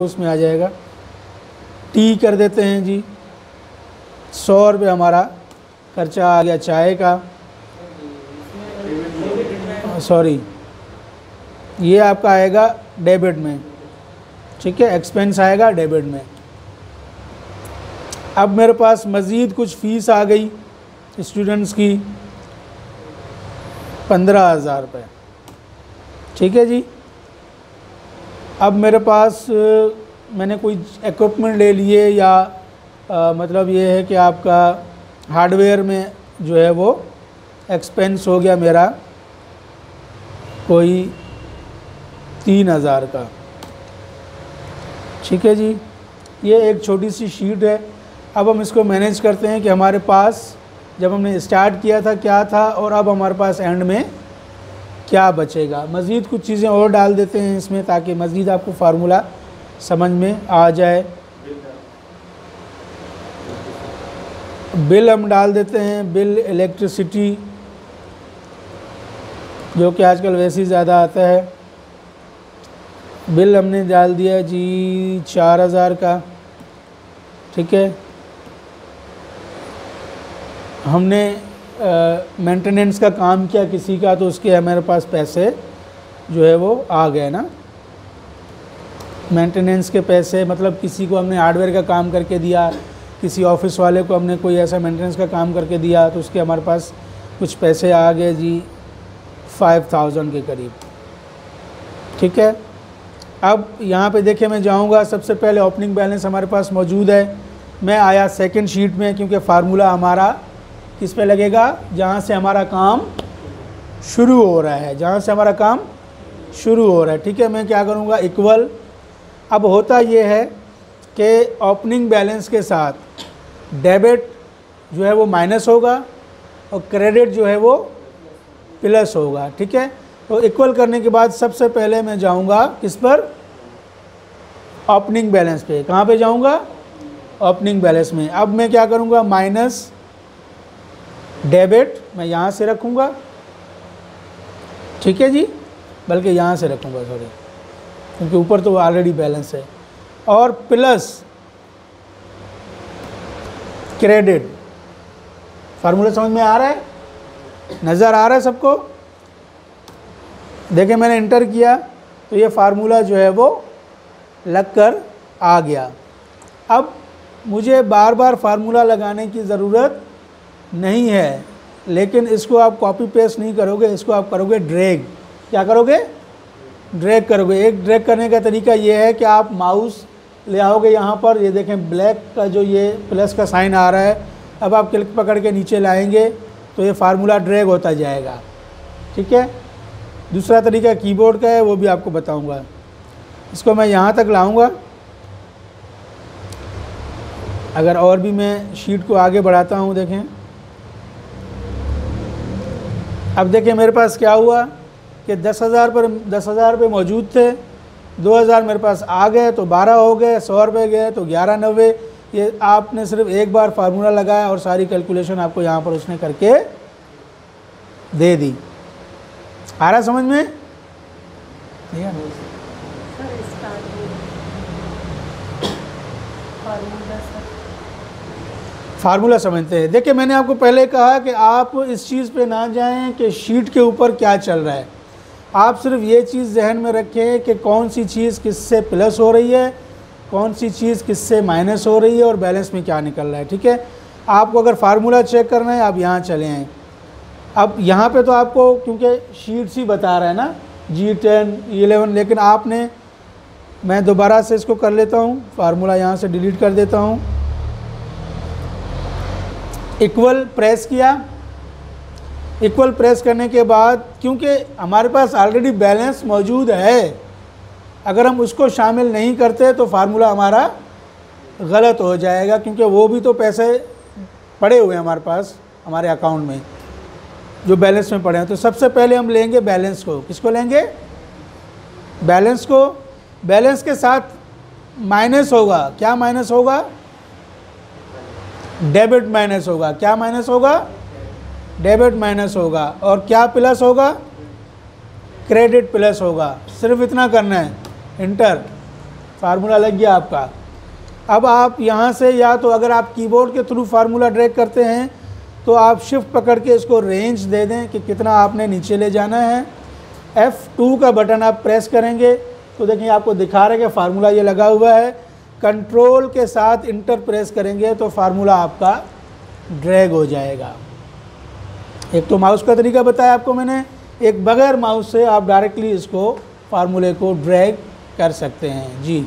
उसमें आ जाएगा। टी कर देते हैं जी। सौ रुपये हमारा खर्चा आ गया चाय का। सॉरी, ये आपका आएगा डेबिट में। ठीक है, एक्सपेंस आएगा डेबिट में। अब मेरे पास मज़ीद कुछ फ़ीस आ गई स्टूडेंट्स की। पंद्रह हज़ार रुपये। ठीक है जी। अब मेरे पास मैंने कोई इक्विपमेंट ले लिए या आ, मतलब ये है कि आपका हार्डवेयर में जो है वो एक्सपेंस हो गया मेरा कोई तीन हज़ार का। ठीक है जी? ये एक छोटी सी शीट है। अब हम इसको मैनेज करते हैं कि हमारे पास जब हमने स्टार्ट किया था क्या था और अब हमारे पास एंड में क्या बचेगा? मज़ीद कुछ चीज़ें और डाल देते हैं इसमें ताकि मज़ीद आपको फार्मूला समझ में आ जाए। बिल हम डाल देते हैं, बिल इलेक्ट्रिसिटी जो कि आजकल वैसे ही ज़्यादा आता है। बिल हमने डाल दिया जी चार हज़ार का, ठीक है? हमने मेंटेनेंस का काम किया किसी का तो उसके हमारे पास पैसे जो है वो आ गए ना। मेंटेनेंस के पैसे मतलब किसी को हमने हार्डवेयर का काम करके दिया, किसी ऑफ़िस वाले को हमने कोई ऐसा मेंटेनेंस का काम करके दिया तो उसके हमारे पास कुछ पैसे आ गए जी फाइव थाउज़ेंड के करीब। ठीक है? अब यहाँ पे देखिए मैं जाऊँगा, सबसे पहले ओपनिंग बैलेंस हमारे पास मौजूद है। मैं आया सेकंड शीट में, क्योंकि फार्मूला हमारा किस पे लगेगा? जहाँ से हमारा काम शुरू हो रहा है। जहाँ से हमारा काम शुरू हो रहा है। ठीक है, मैं क्या करूँगा? इक्वल। अब होता ये है कि ओपनिंग बैलेंस के साथ डेबिट जो है वो माइनस होगा और क्रेडिट जो है वो प्लस होगा। ठीक है? तो इक्वल करने के बाद सबसे पहले मैं जाऊँगा किस पर? ओपनिंग बैलेंस पे। कहाँ पे जाऊँगा? ओपनिंग बैलेंस में। अब मैं क्या करूँगा? माइनस डेबिट मैं यहाँ से रखूँगा। ठीक है जी? बल्कि यहाँ से रखूँगा सॉरी क्योंकि ऊपर तो ऑलरेडी बैलेंस है। और प्लस क्रेडिट फार्मूला समझ में आ रहा है? नज़र आ रहा है सबको? देखिए, मैंने इंटर किया तो ये फार्मूला जो है वो लग कर आ गया। अब मुझे बार बार फार्मूला लगाने की ज़रूरत नहीं है, लेकिन इसको आप कॉपी पेस्ट नहीं करोगे, इसको आप करोगे ड्रैग क्या करोगे? ड्रैग करोगे। एक ड्रैग करने का तरीका ये है कि आप माउस ले आओगे यहाँ पर, ये देखें ब्लैक का जो ये प्लस का साइन आ रहा है, अब आप क्लिक पकड़ के नीचे लाएँगे तो ये फार्मूला ड्रैग होता जाएगा। ठीक है? दूसरा तरीका कीबोर्ड का है, वो भी आपको बताऊँगा। इसको मैं यहाँ तक लाऊँगा। अगर और भी मैं शीट को आगे बढ़ाता हूँ, देखें। अब देखिए मेरे पास क्या हुआ कि दस हज़ार पर, दस हज़ार रुपये मौजूद थे, दो हज़ार मेरे पास आ गए तो बारह हो गए, सौ रुपये गए तो ग्यारह नब्बे। ये आपने सिर्फ़ एक बार फार्मूला लगाया और सारी कैलकुलेशन आपको यहाँ पर उसने करके दे दी। आ रहा समझ में ठीक है सर इसका फार्मूला सर फार्मूला समझते हैं। देखिए, मैंने आपको पहले कहा कि आप इस चीज़ पे ना जाएँ कि शीट के ऊपर क्या चल रहा है। आप सिर्फ़ ये चीज़ जहन में रखें कि कौन सी चीज़ किससे प्लस हो रही है, कौन सी चीज़ किससे माइनस हो रही है और बैलेंस में क्या निकल रहा है, ठीक है? आपको अगर फार्मूला चेक करना है, आप यहाँ चले आएँ। अब यहाँ पे तो आपको, क्योंकि शीट्स ही बता रहा है ना, जी टेन इलेवन, लेकिन आपने, मैं दोबारा से इसको कर लेता हूँ, फार्मूला यहाँ से डिलीट कर देता हूँ। इक्वल प्रेस किया। इक्वल प्रेस करने के बाद, क्योंकि हमारे पास ऑलरेडी बैलेंस मौजूद है, अगर हम उसको शामिल नहीं करते तो फार्मूला हमारा गलत हो जाएगा, क्योंकि वो भी तो पैसे पड़े हुए हैं हमारे पास, हमारे अकाउंट में, जो बैलेंस में पड़े हैं। तो सबसे पहले हम लेंगे बैलेंस को। किसको लेंगे? बैलेंस को। बैलेंस के साथ माइनस होगा। क्या माइनस होगा? डेबिट माइनस होगा। क्या माइनस होगा? डेबिट माइनस होगा। और क्या प्लस होगा? क्रेडिट प्लस होगा। सिर्फ़ इतना करना है। इंटर। फार्मूला लग गया आपका। अब आप यहाँ से या तो अगर आप कीबोर्ड के थ्रू फार्मूला ड्रैग करते हैं तो आप शिफ्ट पकड़ के इसको रेंज दे दें कि कितना आपने नीचे ले जाना है। F2 का बटन आप प्रेस करेंगे तो देखिए आपको दिखा रहे हैं कि फार्मूला ये लगा हुआ है। कंट्रोल के साथ इंटर प्रेस करेंगे तो फार्मूला आपका ड्रैग हो जाएगा। एक तो माउस का तरीका बताया आपको मैंने, एक बगैर माउस से आप डायरेक्टली इसको फार्मूले को ड्रैग कर सकते हैं। जी।